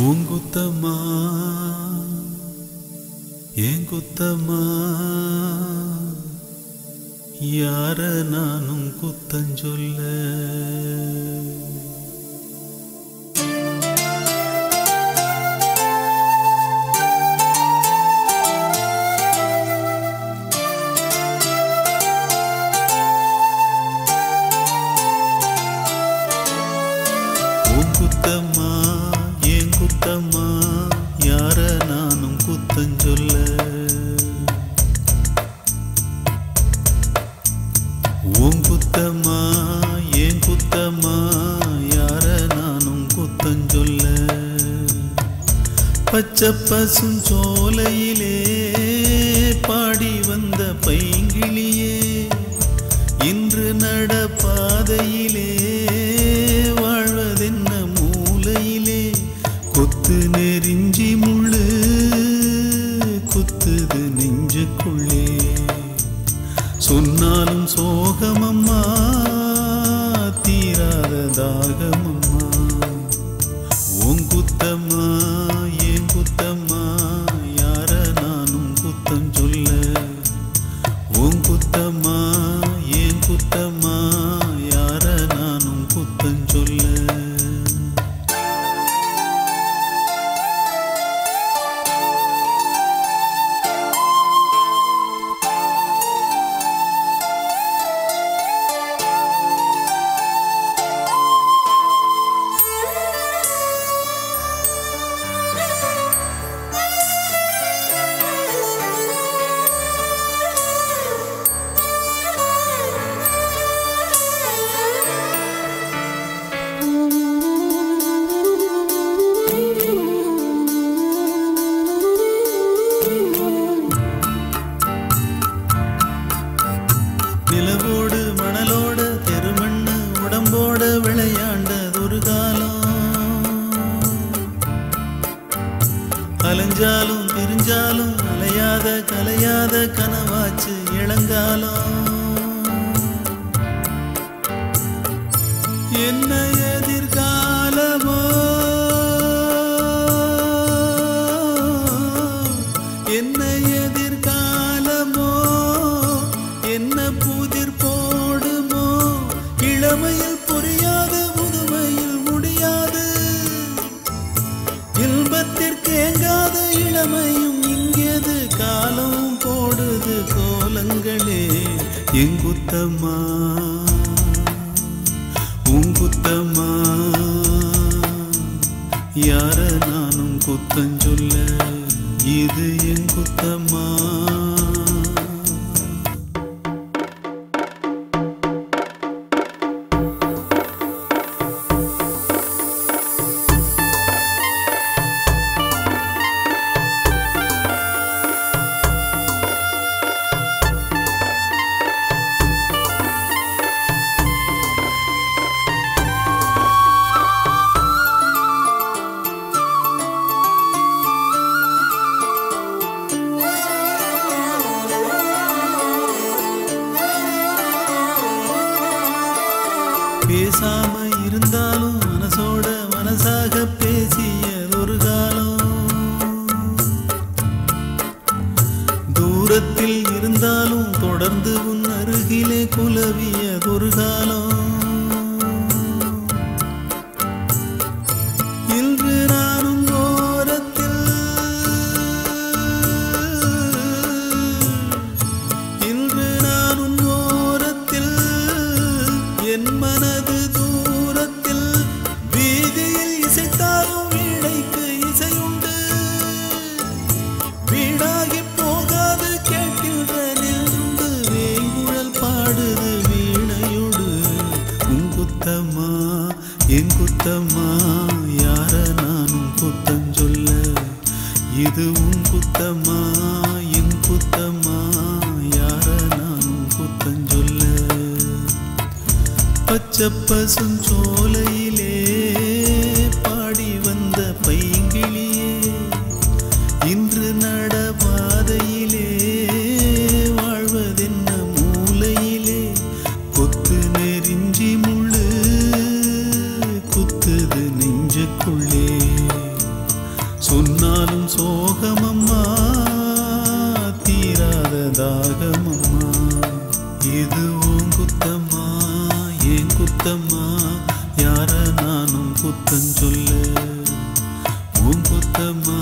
பூங்குத்தம்மா ஏன் யார நானும் குத்தஞ்சொல்ல உன் குத்தம்மா ஏன் குத்தம்மா யார நானும் குத்தஞ்சொல்ல பச்சை பசுஞ்சோலையிலே பாடி வந்த பைங்கிளியே இன்று நடப்பாதையிலே தீராத நிலவோடு மணலோடு தெருமண்ணு உடம்போட விளையாண்டதொரு காலம். அலைஞ்சாலும் திரிஞ்சாலும் அலையாத கலையாத கனவாச்சு இளங்காலம். என்ன எதிர்காலம்? இளமையில் புரியாது முதுமையில் முடியாது. இன்பத்திற்கேங்காத இளமையும் இங்கேது காலம் போடுது கோலங்களே எங்குத்தம்மா உங்குத்தம்மா யார நானும் குத்தஞ்சொல்ல இது என் பேசாம இருந்தாலும் மனசோட மனசாக பேசிய ஒரு காலம். தூரத்தில் இருந்தாலும் தொடர்ந்து உன் அருகிலே குலவியதொரு காலம். வேங்குழல் வீணையோடு. உன் குத்தம்மா என் குத்தம்மா யார நானும் குத்தம் சொல்ல? இது உன் குத்தம்மா என் குத்தம்மா யார நானும் குத்தம் சொல்ல? பச்சை சோலை பூங்குத்தம்மா ஏன் குத்தம்மா? யார நானும் குத்தம் சொல்ல. பூங்குத்தம்மா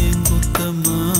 ஏன் குத்தம்மா?